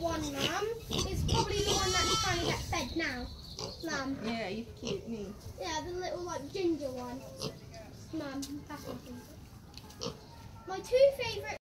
one, Mum, is probably the one that's trying to get fed now. Mum. Yeah, you cute killed me. Yeah, the little like ginger one. Mum. My two favourite